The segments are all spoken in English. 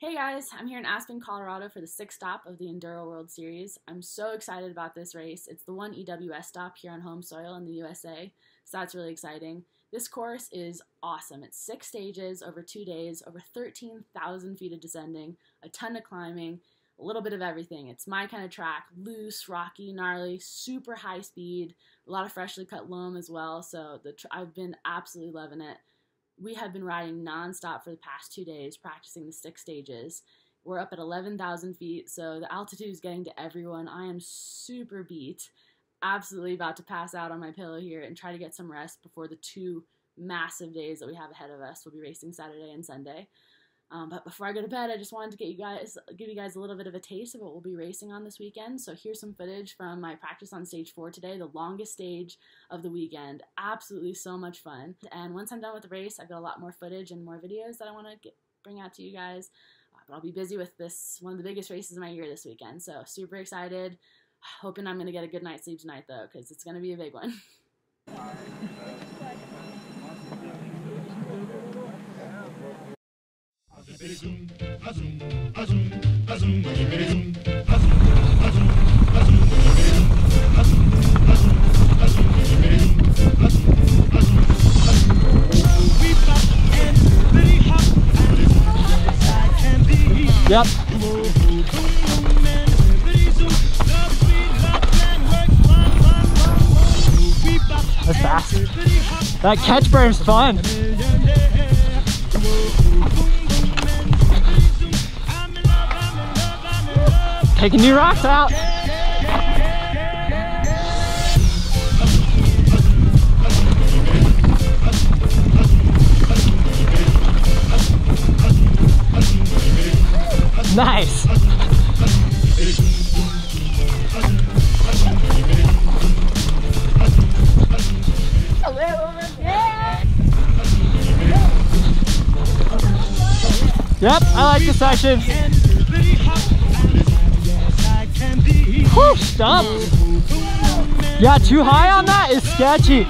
Hey guys, I'm here in Aspen, Colorado for the sixth stop of the Enduro World Series. I'm so excited about this race. It's the one EWS stop here on home soil in the USA, so that's really exciting. This course is awesome. It's six stages over two days, over 13,000 feet of descending, a ton of climbing, a little bit of everything. It's my kind of track loose, rocky, gnarly, super high speed, a lot of freshly cut loam as well. So the I've been absolutely loving it we have been riding nonstop for the past two days, practicing the six stages. We're up at 11,000 feet, so the altitude is getting to everyone. I am super beat, absolutely about to pass out on my pillow here and try to get some rest before the two massive days that we have ahead of us. We'll be racing Saturday and Sunday. Um, but before I go to bed, I just wanted to get you guys, give you guys a little bit of a taste of what we'll be racing on this weekend. So here's some footage from my practice on stage four today, the longest stage of the weekend. Absolutely so much fun. And once I'm done with the race, I've got a lot more footage and more videos that I want to bring out to you guys. Uh, but I'll be busy with this one of the biggest races of my year this weekend. So super excited. Hoping I'm going to get a good night's sleep tonight though, because it's going to be a big one. Yep. That's fast. That catch berm's fun. Taking new rocks out. Nice. Yep, I like the section. Whew, stop. Yeah, too high on that is sketchy.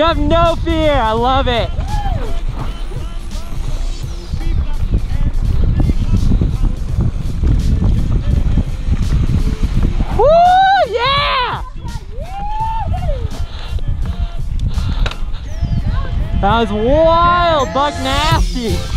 You have no fear. I love it. Woo! Yeah! That was wild, Buck Nasty.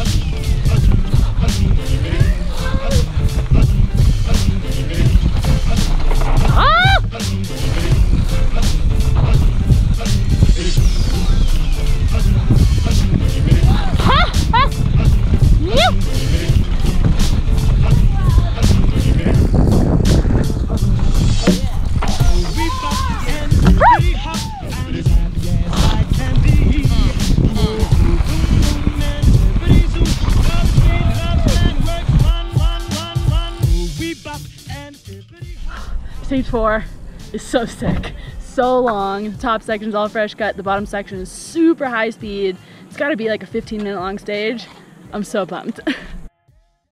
Stage four is so sick. So long. The top section is all fresh cut. The bottom section is super high speed. It's gotta be like a 15 minute long stage. I'm so pumped.